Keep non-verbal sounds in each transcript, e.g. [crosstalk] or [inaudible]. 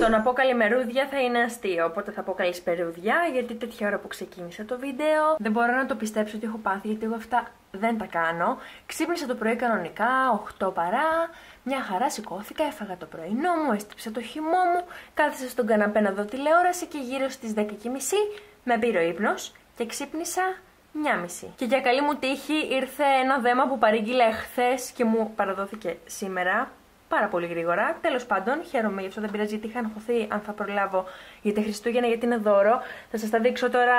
Το να πω καλημερούδια θα είναι αστείο, οπότε θα πω καλησπερούδια, γιατί τέτοια ώρα που ξεκίνησα το βίντεο δεν μπορώ να το πιστέψω ότι έχω πάθει, γιατί εγώ αυτά δεν τα κάνω. Ξύπνησα το πρωί κανονικά, 8 παρά, μια χαρά σηκώθηκα, έφαγα το πρωινό μου, έστυψα το χυμό μου, κάθισα στον καναπέ να δω τηλεόραση και γύρω στις 10.30 με πήρε ο ύπνος και ξύπνησα μια μισή. Και για καλή μου τύχη ήρθε ένα δέμα που παρήγγειλε χθε και μου παραδόθηκε σήμερα πάρα πολύ γρήγορα. Τέλος πάντων, χαίρομαι γι' αυτό δεν πειράζει γιατί είχα αγχωθεί αν θα προλάβω για τα Χριστούγεννα, γιατί είναι δώρο. Θα σας τα δείξω τώρα.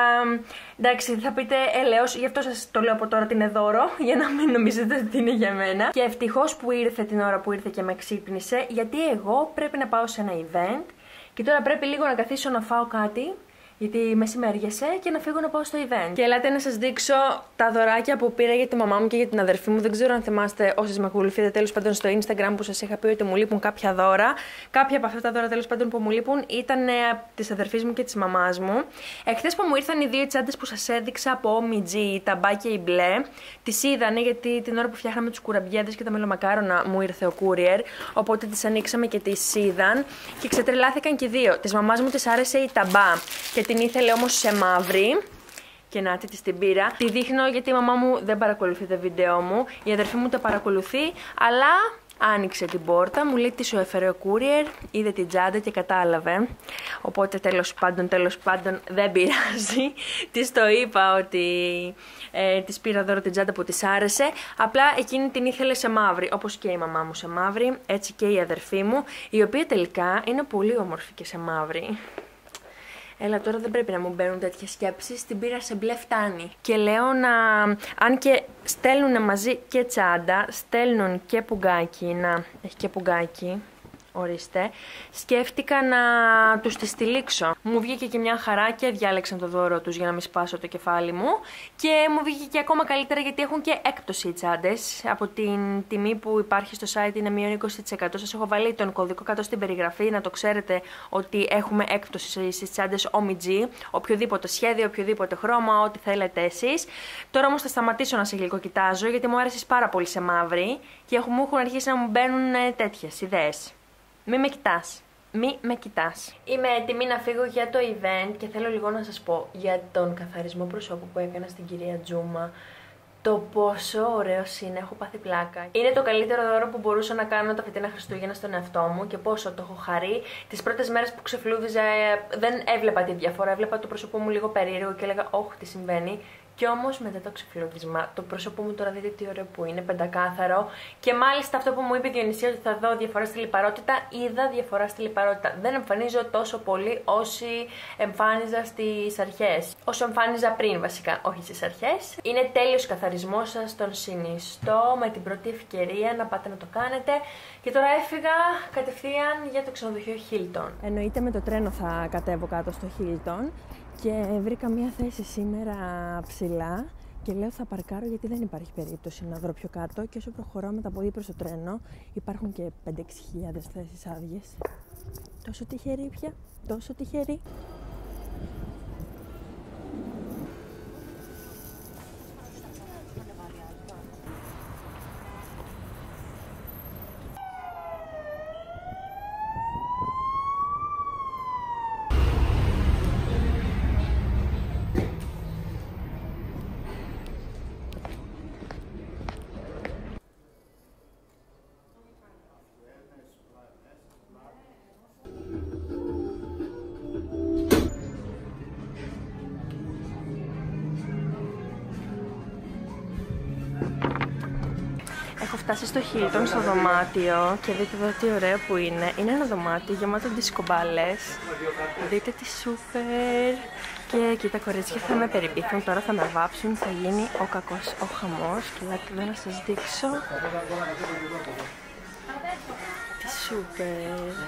Εντάξει, θα πείτε ελέω, γι' αυτό σας το λέω από τώρα ότι είναι δώρο, [laughs] για να μην νομίζετε ότι είναι για μένα. Και ευτυχώς που ήρθε την ώρα που ήρθε και με ξύπνησε, γιατί εγώ πρέπει να πάω σε ένα event. Και τώρα πρέπει λίγο να καθίσω να φάω κάτι γιατί μεσημέριασε και να φύγω να πάω στο event. Και ελάτε να σας δείξω τα δωράκια που πήρα για τη μαμά μου και για την αδερφή μου. Δεν ξέρω αν θυμάστε όσοι με ακολουθείτε τέλος πάντων στο Instagram που σας είχα πει ότι μου λείπουν κάποια δώρα. Κάποια από αυτά τα δώρα τέλος πάντων που μου λείπουν ήταν ε, της αδερφής μου και της μαμάς μου. Εχθές που μου ήρθαν οι δύο τσάντες που σας έδειξα από OMG, τα μπάκια η μπλε, τις είδανε γιατί την ώρα που φτιάχναμε τους κουραμπιέδες και τα μελομακάρονα μου ήρθε ο courier. Οπότε τις ανοίξαμε και τις είδαν και ξετρελάθηκαν και δύο. Της μαμάς μου της άρεσε η ταμπά και την ήθελε όμως σε μαύρη. Και να της την πήρα. Τη δείχνω γιατί η μαμά μου δεν παρακολουθεί τα βίντεο μου. Η αδερφή μου τα παρακολουθεί, αλλά άνοιξε την πόρτα, μου λέει τι σου έφερε ο courier, είδε την τσάντα και κατάλαβε. Οπότε τέλος πάντων, τέλος πάντων δεν πειράζει. [laughs] Της το είπα ότι ε, της πήρα δώρο την τσάντα που της άρεσε. Απλά εκείνη την ήθελε σε μαύρη, όπως και η μαμά μου σε μαύρη, έτσι και η αδερφή μου, η οποία τελικά είναι πολύ όμορφη και σε μαύρη. Έλα τώρα δεν πρέπει να μου μπαίνουν τέτοιες σκέψεις, την πήρα σε μπλε φτάνει. Και λέω να, αν και στέλνουν μαζί και τσάντα, στέλνουν και πουγγάκι, να, έχει και πουγγάκι, ορίστε, σκέφτηκα να τους τη στυλίξω. Μου βγήκε και μια χαρά και διάλεξαν το δώρο τους για να μην σπάσω το κεφάλι μου. Και μου βγήκε και ακόμα καλύτερα γιατί έχουν και έκπτωση οι τσάντες. Από την τιμή που υπάρχει στο site είναι μείον 20%. Σας έχω βάλει τον κωδικό κάτω στην περιγραφή να το ξέρετε ότι έχουμε έκπτωση στις τσάντες OMG. Οποιοδήποτε σχέδιο, οποιοδήποτε χρώμα, ό,τι θέλετε εσείς. Τώρα όμως θα σταματήσω να σε κοιτάζω γιατί μου άρεσες πάρα πολύ σε μαύρη και μου έχουν αρχίσει να μου μπαίνουν ε, τέτοιες ιδέες. Μη με κοιτάς. Μη με κοιτάς. Είμαι έτοιμη να φύγω για το event και θέλω λίγο να σας πω για τον καθαρισμό προσώπου που έκανα στην κυρία Τζούμα. Το πόσο ωραίο είναι, έχω πάθει πλάκα. Είναι το καλύτερο δώρο που μπορούσα να κάνω τα φετινά Χριστούγεννα στον εαυτό μου και πόσο το έχω χαρεί. Τις πρώτες μέρες που ξεφλούδιζα ε, δεν έβλεπα τη διαφορά. Έβλεπα το πρόσωπό μου λίγο περίεργο και έλεγα: Όχι, τι συμβαίνει. Και όμως μετά το ξεφλούδισμα, το πρόσωπό μου τώρα δείτε τι ωραίο που είναι, πεντακάθαρο. Και μάλιστα αυτό που μου είπε η Διονυσία ότι θα δω διαφορά στη λιπαρότητα, είδα διαφορά στη λιπαρότητα. Δεν εμφανίζω τόσο πολύ όσοι εμφάνιζα στις αρχές. Όσο εμφάνιζα πριν βασικά, όχι στις αρχές. Είναι τέλειος καθαρισμός σας, τον συνιστώ με την πρώτη ευκαιρία να πάτε να το κάνετε. Και τώρα έφυγα κατευθείαν για το ξενοδοχείο Hilton. Εννοείται με το τρένο θα κατέβω κάτω στο Hilton και βρήκα μια θέση σήμερα ψηλά και λέω θα παρκάρω γιατί δεν υπάρχει περίπτωση να βρω πιο κάτω και όσο προχωράω με τα πόδια προς το τρένο υπάρχουν και 5-6 χιλιάδες θέσεις άδειες. Τόσο τυχερή πια, τόσο τυχερή. Φτάσει στο Hilton στο δωμάτιο και δείτε εδώ τι ωραίο που είναι. Είναι ένα δωμάτιο γεμάτο δισκομπάλες. Δείτε τι σούπερ. Και εκεί τα κορίτσια θα με περιποιηθούν, τώρα θα με βάψουν, θα γίνει ο κακός ο χαμός. Και εδώ να σας δείξω. Τι σούπερ.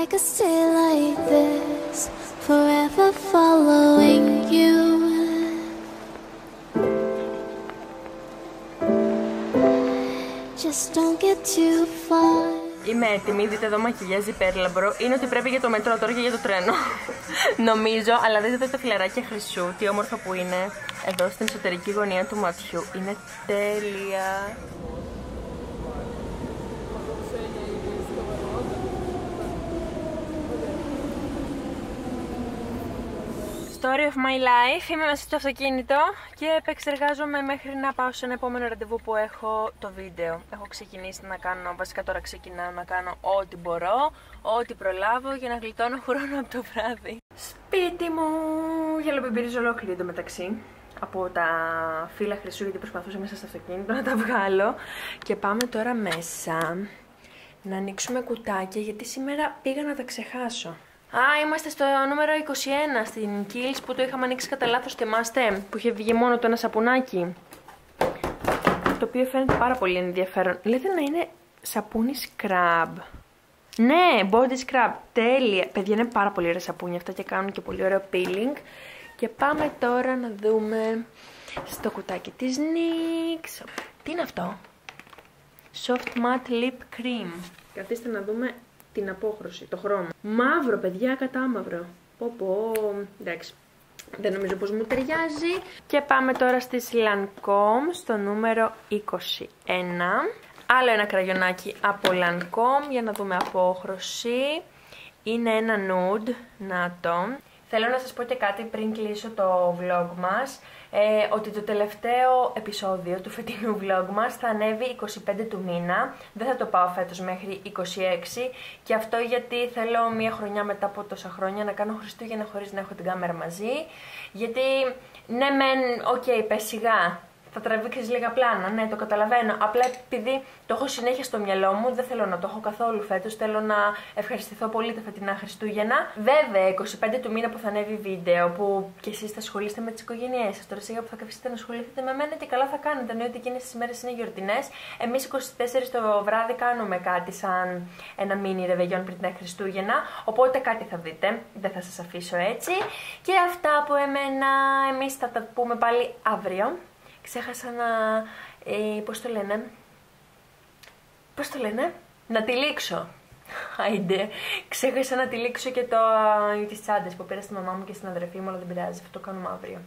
I could stay like this, forever following you. Είμαι έτοιμη, δείτε εδώ μακιγιάζει υπέρλαμπρο. Είναι ότι πρέπει για το μετρό τώρα και για το τρένο. [laughs] Νομίζω, αλλά δείτε εδώ τα φιλαράκια χρυσού, τι όμορφα που είναι. Εδώ στην εσωτερική γωνία του ματιού. Είναι τέλεια. Story of my life. Είμαι μέσα στο αυτοκίνητο και επεξεργάζομαι μέχρι να πάω σε ένα επόμενο ραντεβού που έχω το βίντεο. Έχω ξεκινήσει να κάνω, βασικά τώρα ξεκινάω να κάνω ό,τι μπορώ, ό,τι προλάβω για να γλιτώνω χρόνο από το βράδυ. Σπίτι μου! Γελοπιμπυρίζω ολόκληρη εντωμεταξύ από τα φύλλα χρυσού γιατί προσπαθούσα μέσα στο αυτοκίνητο να τα βγάλω. Και πάμε τώρα μέσα να ανοίξουμε κουτάκια γιατί σήμερα πήγα να τα ξεχάσω. Α, είμαστε στο νούμερο 21 στην Kills που το είχαμε ανοίξει κατά λάθος, θυμάστε, που είχε βγει μόνο το ένα σαπουνάκι. Το οποίο φαίνεται πάρα πολύ ενδιαφέρον. Λέτε να είναι σαπούνι scrub. Ναι, body scrub, τέλεια. Παιδιά είναι πάρα πολύ ωραία σαπούνια αυτά και κάνουν και πολύ ωραίο peeling. Και πάμε τώρα να δούμε στο κουτάκι της NYX. Τι είναι αυτό; Soft Matte Lip Cream. Καθίστε να δούμε την απόχρωση, το χρώμα. Μαύρο, παιδιά, κατάμαυρο. Πω πω, εντάξει. Δεν νομίζω πως μου ταιριάζει. Και πάμε τώρα στη Lancome στο νούμερο 21. Άλλο ένα κραγιονάκι από Lancome για να δούμε απόχρωση. Είναι ένα nude, να το. Θέλω να σας πω και κάτι πριν κλείσω το vlog μας, ε, ότι το τελευταίο επεισόδιο του φετινού vlog μας θα ανέβει 25 του μήνα, δεν θα το πάω φέτος μέχρι 26 και αυτό γιατί θέλω μία χρονιά μετά από τόσα χρόνια να κάνω Χριστούγεννα χωρίς να έχω την κάμερα μαζί, γιατί ναι μεν, OK, okay, πες σιγά, θα τραβήξεις λίγα πλάνα. Ναι, το καταλαβαίνω. Απλά επειδή το έχω συνέχεια στο μυαλό μου, δεν θέλω να το έχω καθόλου φέτος. Θέλω να ευχαριστηθώ πολύ τα φετινά Χριστούγεννα. Βέβαια, 25 του μήνα που θα ανέβει βίντεο, που κι εσείς θα ασχολείστε με τις οικογένειές σας. Τώρα σίγουρα που θα καθίσετε να ασχοληθείτε με μένα και καλά θα κάνετε. Εννοώ ότι εκείνες τις μέρες είναι γιορτινές. Εμείς 24 το βράδυ κάνουμε κάτι σαν ένα μίνι ρεβεγιόν πριν τα Χριστούγεννα. Οπότε κάτι θα δείτε. Δεν θα σας αφήσω έτσι. Και αυτά από εμένα. Εμείς θα τα πούμε πάλι αύριο ξέχασα να, ε, πώς το λένε, πώς το λένε, να τυλίξω. Άιντε, ξέχασα να τυλίξω και το, ε, τις τσάντες που πήρα στη μαμά μου και στην αδερφή μου, αλλά δεν πειράζει, αυτό το κάνουμε αύριο.